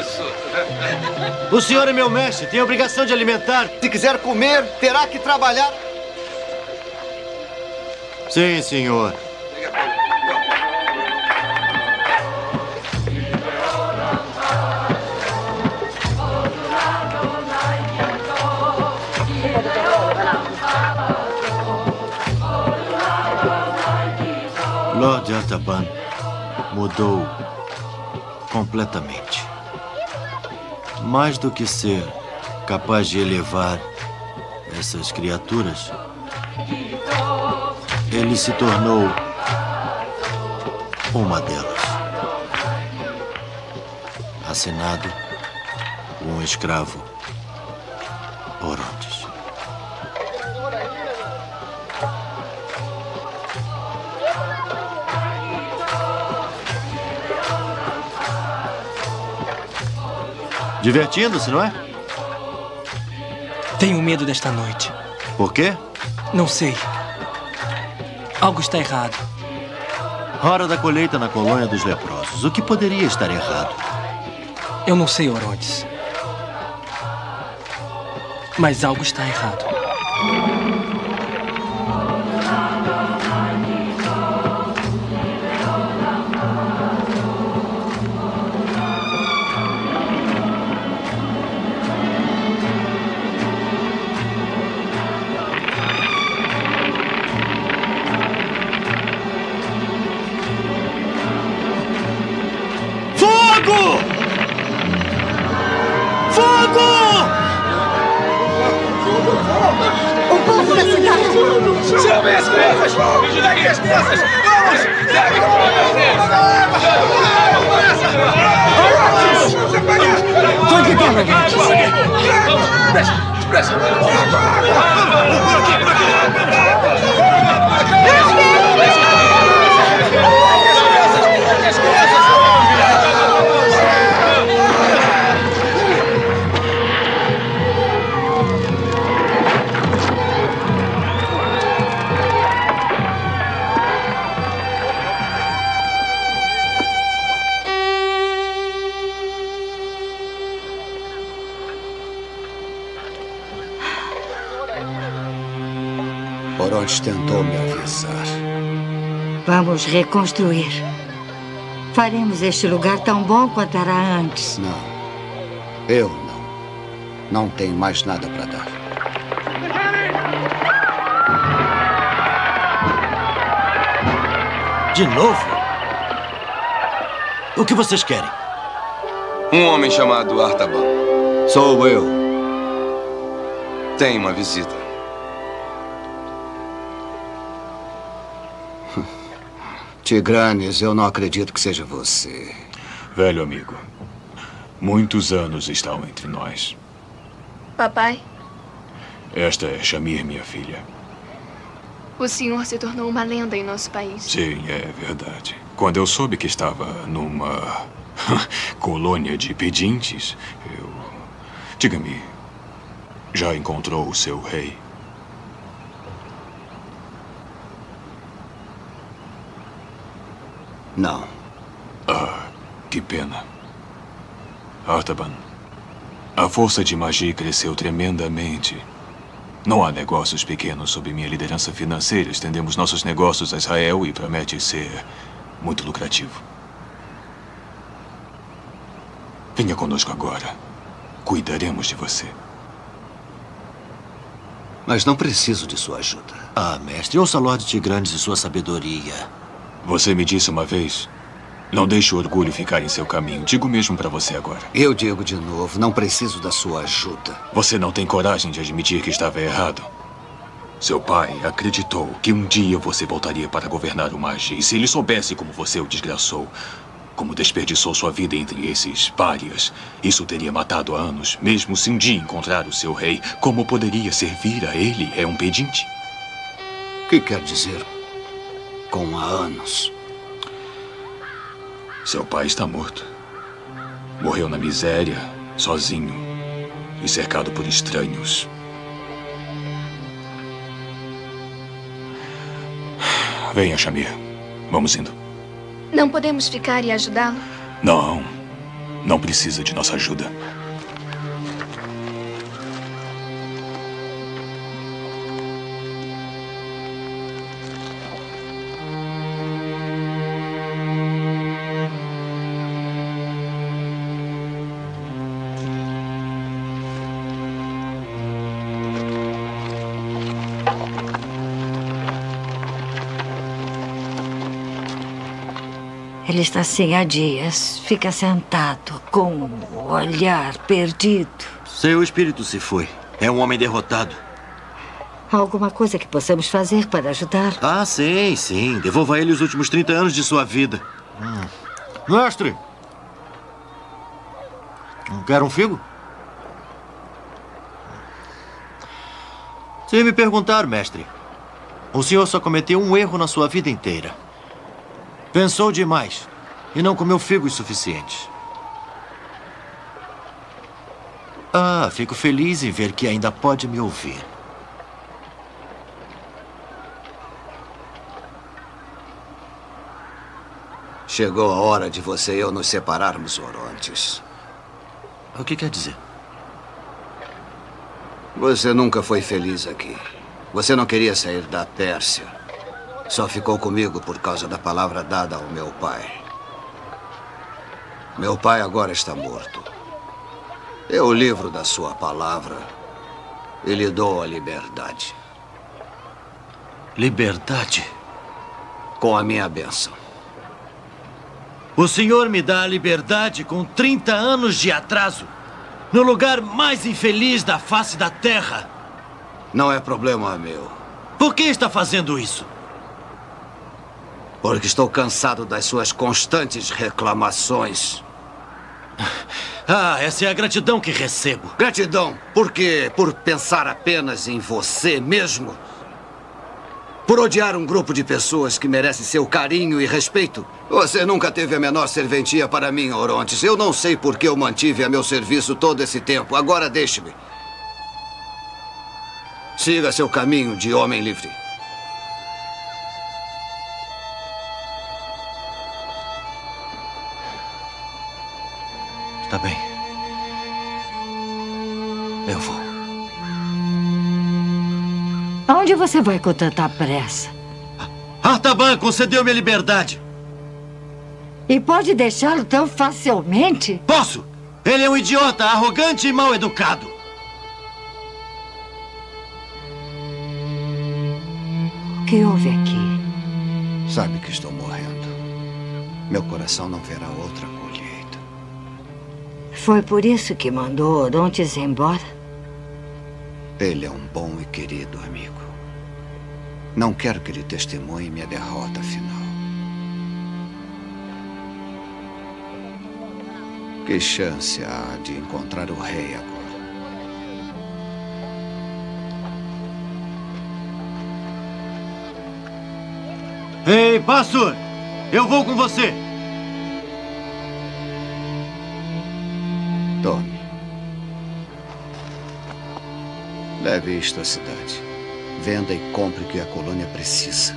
Isso. O senhor é meu mestre, tem a obrigação de alimentar. Se quiser comer, terá que trabalhar. Sim, senhor. Lord Artaban mudou completamente. Mais do que ser capaz de elevar essas criaturas, ele se tornou uma delas. Assinado um escravo Divertindo-se, não é? Tenho medo desta noite. Por quê? Não sei. Algo está errado. Hora da colheita na colônia dos leprosos. O que poderia estar errado? Eu não sei, Orontes. Mas algo está errado. Vamos reconstruir. Faremos este lugar tão bom quanto era antes. Não. Eu não. Não tenho mais nada para dar. De novo? O que vocês querem? Um homem chamado Artaban. Sou eu. Tem uma visita. Tigranes, eu não acredito que seja você. velho amigo. Muitos anos estão entre nós. Papai, Esta é Shamir, minha filha. o senhor se tornou uma lenda em nosso país. Sim, é verdade. Quando eu soube que estava numa <laughs> colônia de pedintes, eu. Diga-me, já encontrou o seu rei? Não. Ah, que pena. Artaban, a força de magia cresceu tremendamente. Não há negócios pequenos sob minha liderança financeira. Estendemos nossos negócios a Israel e promete ser muito lucrativo. Venha conosco agora. Cuidaremos de você. Mas não preciso de sua ajuda. Ah, mestre, ouça Lorde Tigrandes e sua sabedoria. Você me disse uma vez: não deixe o orgulho ficar em seu caminho. Digo mesmo para você agora. Eu digo de novo, não preciso da sua ajuda. Você não tem coragem de admitir que estava errado. Seu pai acreditou que um dia você voltaria para governar o Magi. E se ele soubesse como você o desgraçou, como desperdiçou sua vida entre esses párias, isso teria matado há anos. Mesmo se um dia encontrar o seu rei, como poderia servir a ele? É um pedinte. O que quer dizer com há anos? Seu pai está morto. Morreu na miséria, sozinho e cercado por estranhos. Venha, Shamir. Vamos indo. Não podemos ficar e ajudá-lo? Não. Não precisa de nossa ajuda. Ele está assim há dias. Fica sentado, com o olhar perdido. Seu espírito se foi. É um homem derrotado. Há alguma coisa que possamos fazer para ajudá-lo? Ah, sim, sim. Devolva a ele os últimos 30 anos de sua vida. Hum. Mestre! Não quer um figo? Se me perguntar, mestre, o senhor só cometeu um erro na sua vida inteira. Pensou demais e não comeu figos suficientes. Ah, fico feliz em ver que ainda pode me ouvir. Chegou a hora de você e eu nos separarmos, Orontes. O que quer dizer? Você nunca foi feliz aqui. Você não queria sair da Pérsia. Só ficou comigo por causa da palavra dada ao meu pai. Meu pai agora está morto. Eu livro da sua palavra e lhe dou a liberdade. Liberdade? Com a minha bênção. O senhor me dá a liberdade com 30 anos de atraso, no lugar mais infeliz da face da Terra. Não é problema meu. Por que está fazendo isso? Porque estou cansado das suas constantes reclamações. <laughs> Ah, essa é a gratidão que recebo. Gratidão? Por quê? Por pensar apenas em você mesmo? Por odiar um grupo de pessoas que merece seu carinho e respeito? Você nunca teve a menor serventia para mim, Orontes. Eu não sei por que eu mantive a meu serviço todo esse tempo. Agora deixe-me. Siga seu caminho de homem livre. Está bem. Eu vou. Aonde você vai com tanta pressa? Artaban concedeu-me a liberdade. E pode deixá-lo tão facilmente? Posso! Ele é um idiota, arrogante e mal educado. O que houve aqui? Sabe que estou morrendo. Meu coração não verá outra colheita. Foi por isso que mandou Orontes embora? Ele é um bom e querido amigo. Não quero que ele testemunhe minha derrota final. Que chance há de encontrar o rei agora? Ei, pastor! Eu vou com você! Leve isto à cidade. Venda e compre o que a colônia precisa.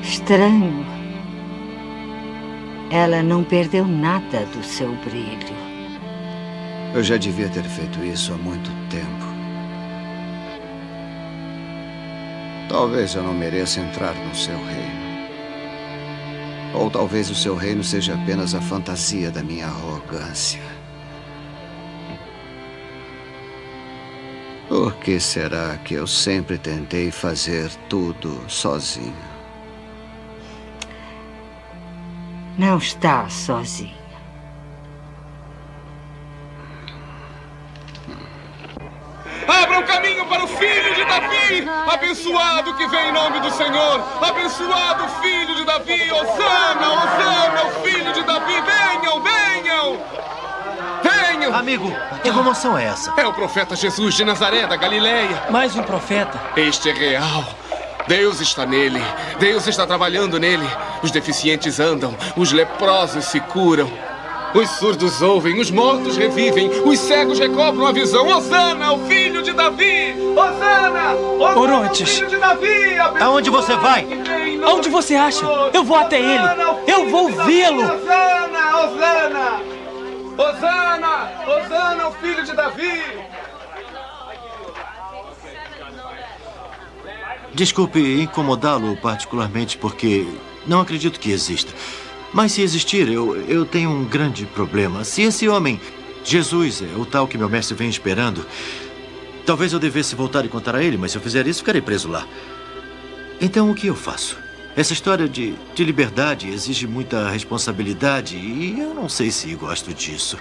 Estranho. Ela não perdeu nada do seu brilho. Eu já devia ter feito isso há muito tempo. Talvez eu não mereça entrar no seu reino. Ou talvez o seu reino seja apenas a fantasia da minha arrogância. Por que será que eu sempre tentei fazer tudo sozinho? Não está sozinho. Abra um caminho para o filho de Davi! Abençoado que vem em nome do Senhor! Abençoado o filho de Davi! Osana! Osana, o filho de Davi! Venham, venham! Venham! Amigo, que comoção é essa? É o profeta Jesus de Nazaré, da Galileia. Mais um profeta. Este é real. Deus está nele. Deus está trabalhando nele. Os deficientes andam, os leprosos se curam. Os surdos ouvem, os mortos revivem, os cegos recobram a visão. Osana, o filho de Davi! Osana! Osana Orontes. o filho de Davi! Aonde você vai? Aonde você acha? Eu vou até ele. Eu vou vê-lo. Osana! Osana! Osana! Osana, o filho de Davi! Desculpe incomodá-lo particularmente porque não acredito que exista. Mas se existir, eu, eu tenho um grande problema. Se esse homem, Jesus, é o tal que meu mestre vem esperando, talvez eu devesse voltar e contar a ele, mas se eu fizer isso, ficarei preso lá. Então o que eu faço? Essa história de, de liberdade exige muita responsabilidade e eu não sei se gosto disso.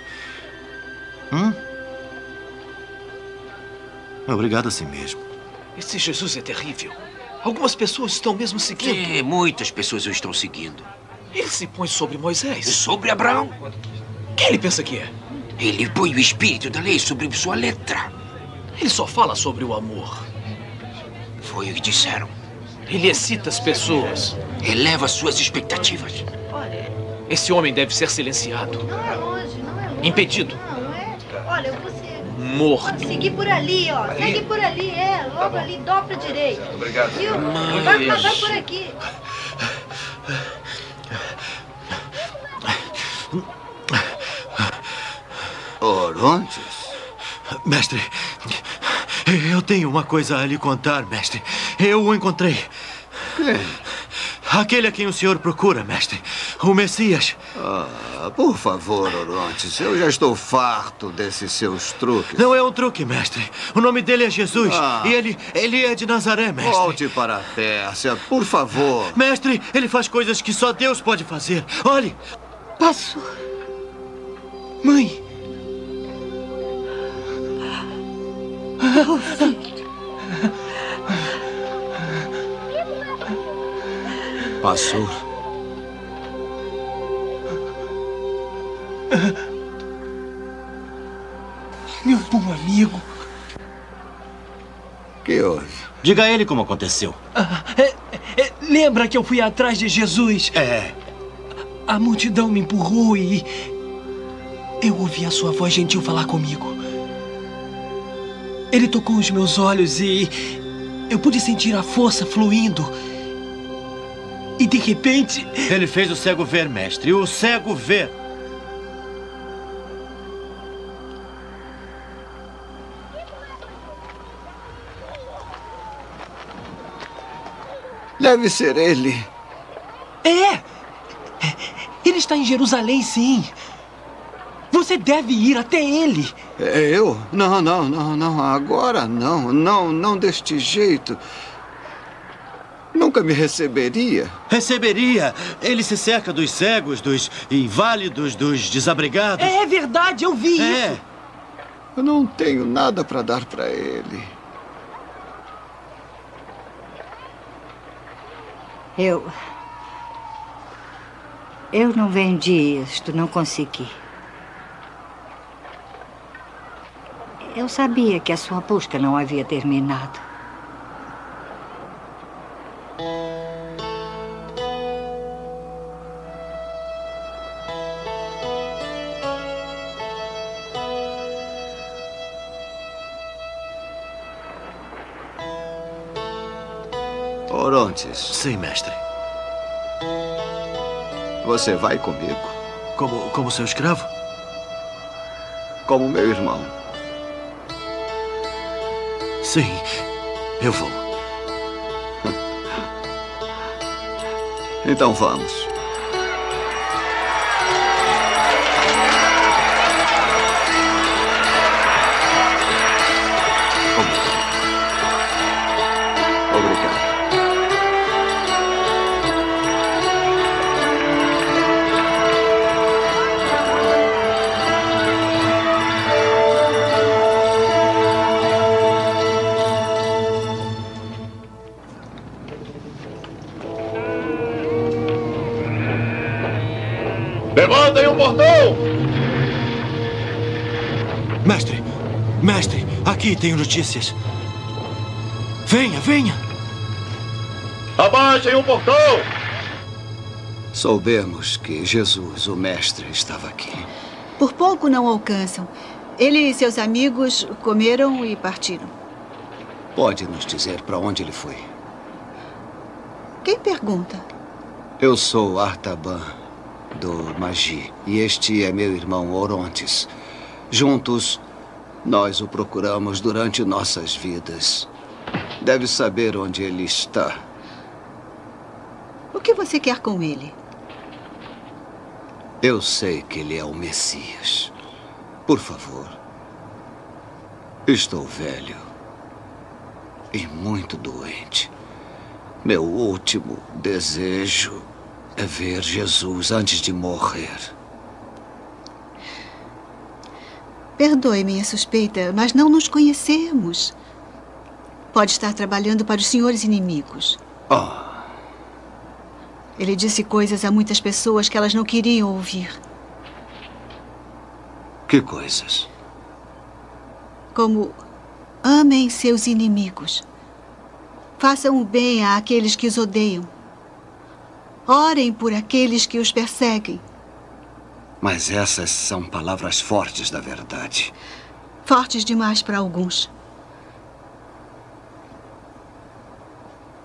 Hum? Obrigado assim mesmo. Esse Jesus é terrível. Algumas pessoas estão mesmo seguindo. É, muitas pessoas o estão seguindo. Ele se põe sobre Moisés. Sobre Abraão. Quem ele pensa que é? Ele põe o espírito da lei sobre sua letra. Ele só fala sobre o amor. Foi o que disseram. Ele excita as pessoas. Eleva suas expectativas. Esse homem deve ser silenciado. Impedido. Olha, eu vou ser... Morto. Seguir por ali, ó. Segue por ali, é. Logo ali, dobra direito. Obrigado. Viu? Mas- Vai, vai, vai por aqui. Orontes? Mestre, eu tenho uma coisa a lhe contar, mestre. Eu o encontrei. Quem? Aquele a quem o senhor procura, mestre. O Messias. Ah, por favor, Orontes, eu já estou farto desses seus truques. Não é um truque, mestre. O nome dele é Jesus. Ah. E ele, ele é de Nazaré, mestre. Volte para a Pérsia, por favor. Mestre, ele faz coisas que só Deus pode fazer. Olhe. Passo. Mãe. Passou. Meu bom amigo. Que houve? Diga a ele como aconteceu. Ah, é- é, lembra que eu fui atrás de Jesus? É. A multidão me empurrou e. Eu ouvi a sua voz gentil falar comigo. Ele tocou os meus olhos e. Eu pude sentir a força fluindo. E de repente. Ele fez o cego ver, mestre. O cego ver. Deve ser ele. É! Ele está em Jerusalém, sim. Você deve ir até ele. É Eu? Não, não, não, não. Agora não. Não, não deste jeito. Nunca me receberia. Receberia. Ele se cerca dos cegos, dos inválidos, dos desabrigados. É verdade, eu vi É. isso. Eu não tenho nada para dar para ele. Eu. Eu não vendi isto, não consegui. Eu sabia que a sua busca não havia terminado. Orontes. Sim, mestre. Você vai comigo? Como, como seu escravo? Como meu irmão. Sim, eu vou. Então vamos. Levantem o portão! Mestre, mestre, aqui tenho notícias. Venha, venha. Abaixem o portão! Soubemos que Jesus, o Mestre, estava aqui. Por pouco não alcançam. Ele e seus amigos comeram e partiram. Pode nos dizer para onde ele foi? Quem pergunta? Eu sou Artaban, do Magi, e este é meu irmão Orontes. Juntos, nós o procuramos durante nossas vidas. Deve saber onde ele está. O que você quer com ele? Eu sei que ele é o Messias. Por favor. Estou velho. E muito doente. Meu último desejo é ver Jesus antes de morrer. Perdoe minha suspeita, mas não nos conhecemos. Pode estar trabalhando para os senhores inimigos. Oh, Ele disse coisas a muitas pessoas que elas não queriam ouvir. que coisas. Como amem seus inimigos. Façam o bem àqueles que os odeiam. Orem por aqueles que os perseguem. Mas essas são palavras fortes da verdade. Fortes demais para alguns.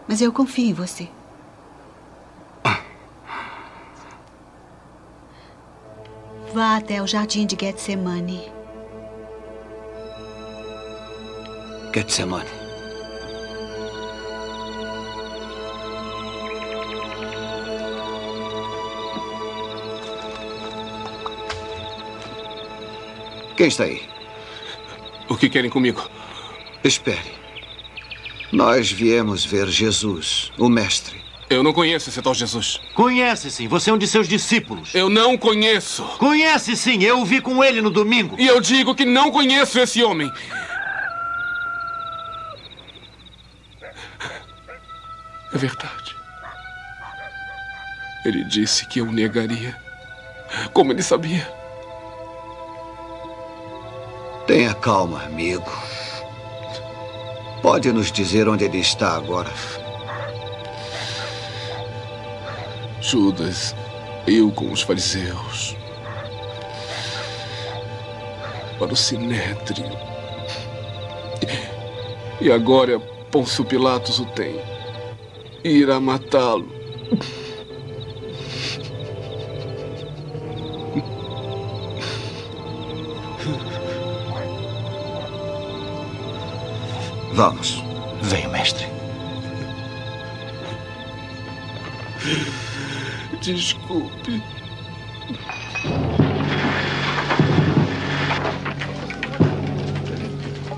Mas eu confio em você. Vá até o jardim de Getsemane. Getsemane. Quem está aí? O que querem comigo? Espere. Nós viemos ver Jesus, o Mestre. Eu não conheço esse tal Jesus. Conhece sim, você é um de seus discípulos. Eu não conheço. Conhece sim, eu o vi com ele no domingo. E eu digo que não conheço esse homem. É verdade. Ele disse que eu negaria. Como ele sabia? Tenha calma, amigo. Pode nos dizer onde ele está agora? Judas, eu com os fariseus. Para o Sinédrio. E agora Pôncio Pilatos o tem. E irá matá-lo. Vamos. Venha, mestre. Desculpe.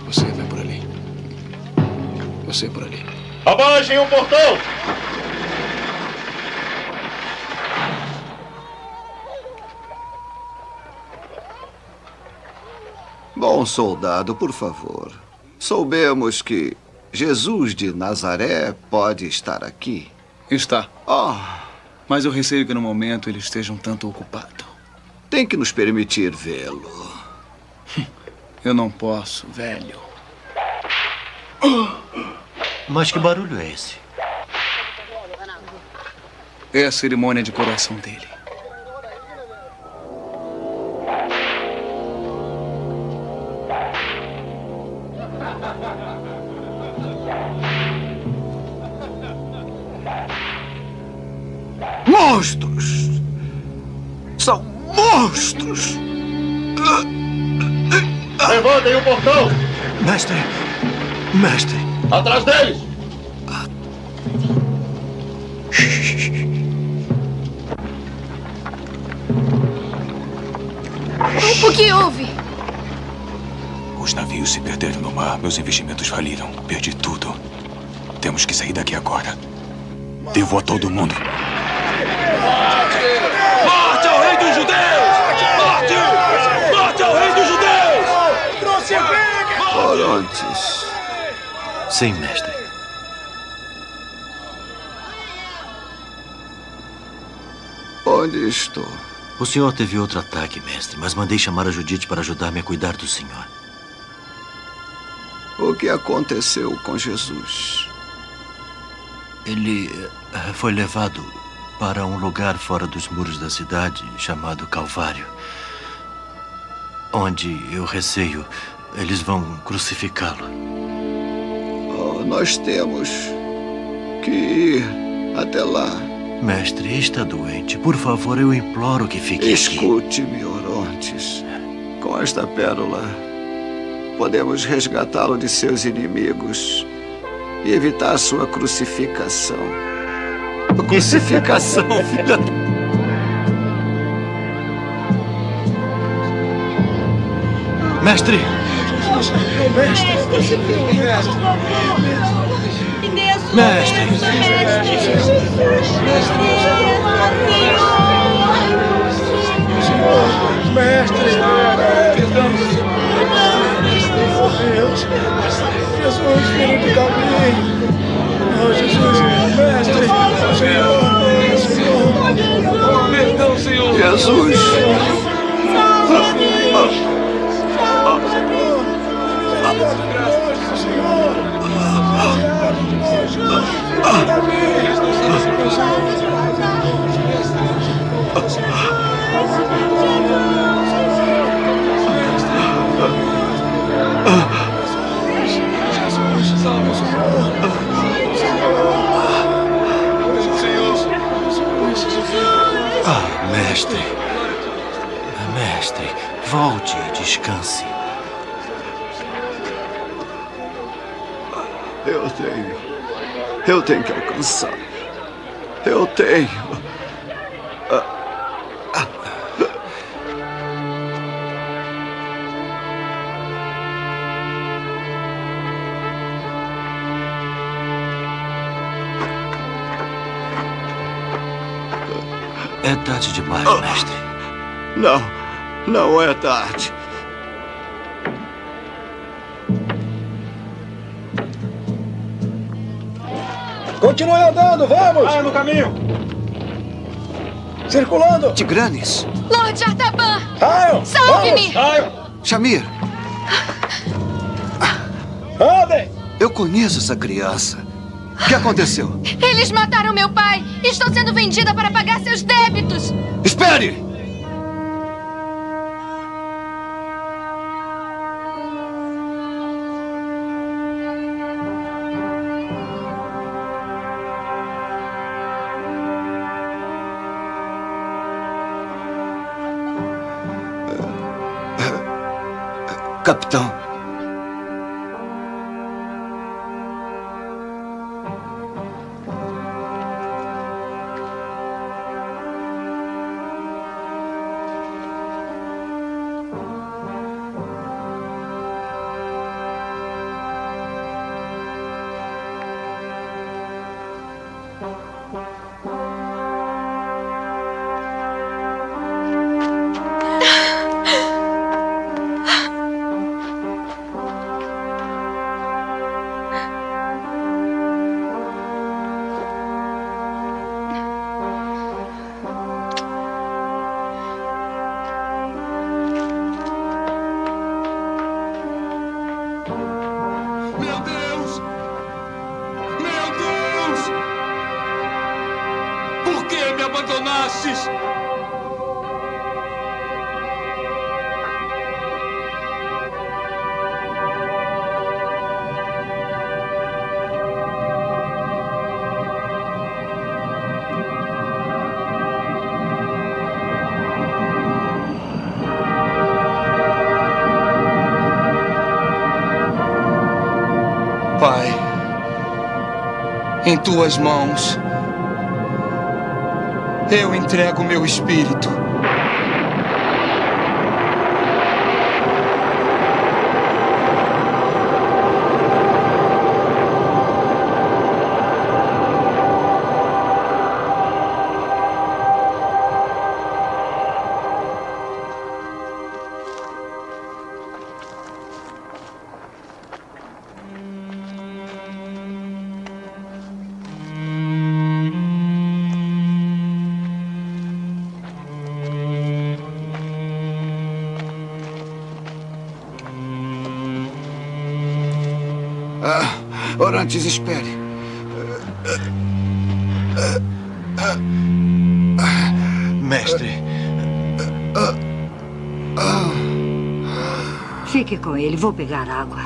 Você vai por ali. Você por ali. Abaixem o portão! Bom soldado, por favor. Soubemos que Jesus de Nazaré pode estar aqui. Está. Oh, Mas eu receio que no momento ele esteja um tanto ocupado. tem que nos permitir vê-lo. <laughs> Eu não posso, velho. Mas que barulho é esse? É a cerimônia de coração dele. O portão! Mestre! Mestre! Atrás deles! O que houve? Os navios se perderam no mar. Meus investimentos faliram. Perdi tudo. Temos que sair daqui agora. Devo a todo mundo. Morte ao rei dos judeus! Morte! Morte ao rei dos judeus! Crucifique! Orontes. Sim, mestre. Onde estou? O senhor teve outro ataque, mestre, mas mandei chamar a Judite para ajudar-me a cuidar do senhor. O que aconteceu com Jesus? Ele eh, foi levado para um lugar fora dos muros da cidade chamado Calvário, onde eu receio eles vão crucificá-lo. Nós temos que ir até lá. Mestre, está doente. Por favor, eu imploro que fique aqui. Escute-me, Orontes. Com esta pérola, podemos resgatá-lo de seus inimigos e evitar sua crucificação. Crucificação, <laughs> filha. Da- Mestre! Mestre! Mestre! Deus! Jesus, filho de Davi! Oh, Jesus! Mestre! Senhor! Senhor! Perdão, Senhor! Jesus! Ah, mestre. Mestre, volte descanse. Eu tenho. Eu tenho que alcançar. Eu tenho. É tarde demais, mestre. Não, não é tarde. Continue andando, vamos! Ah, no caminho! Circulando! Tigranes! Lord Artaban! Raion! Salve-me! Shamir! Andem! Eu conheço essa criança. O que aconteceu? Eles mataram meu pai! Estou sendo vendida para pagar seus débitos! Espere! Em tuas mãos, eu entrego meu espírito. Orantes, espere. Mestre. Fique com ele, vou pegar água.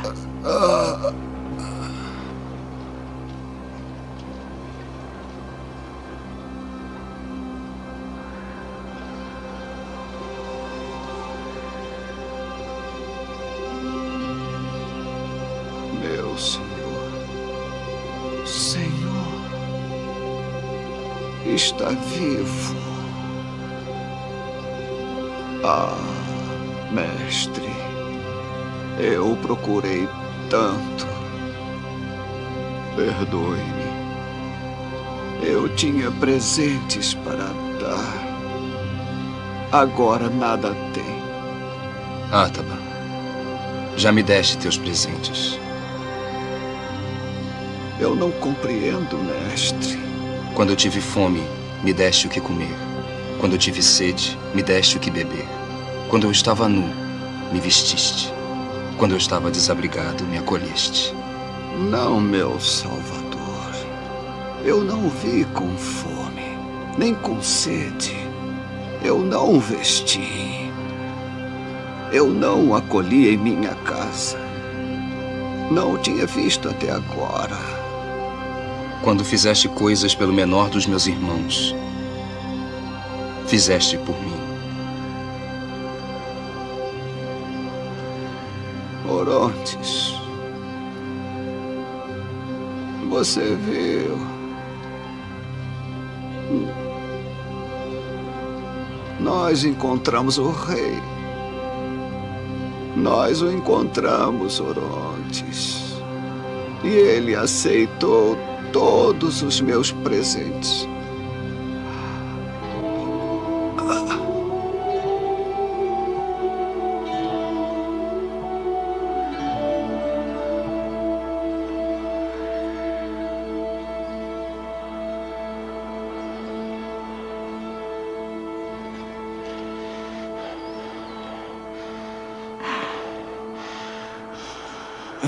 Meu Senhor. Senhor. Está vivo. Ah, mestre. Eu procurei tanto. Perdoe-me. Eu tinha presentes para dar. Agora nada tem. Ataba, já me deste teus presentes. Eu não compreendo, mestre. Quando eu tive fome, me deste o que comer. Quando eu tive sede, me deste o que beber. Quando eu estava nu, me vestiste. Quando eu estava desabrigado, me acolheste. Não, meu Salvador. Eu não vi com fome, nem com sede. Eu não vesti. Eu não acolhi em minha casa. Não o tinha visto até agora. Quando fizeste coisas pelo menor dos meus irmãos, fizeste por mim. Orontes. Você viu. Nós encontramos o rei. Nós o encontramos, Orontes. E ele aceitou todos os meus presentes.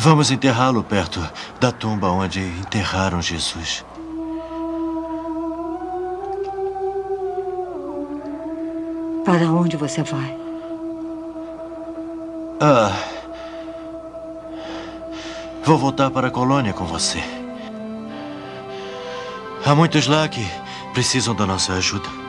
Vamos enterrá-lo perto da tumba onde enterraram Jesus. Para onde você vai? Ah. Vou voltar para a colônia com você. Há muitos lá que precisam da nossa ajuda.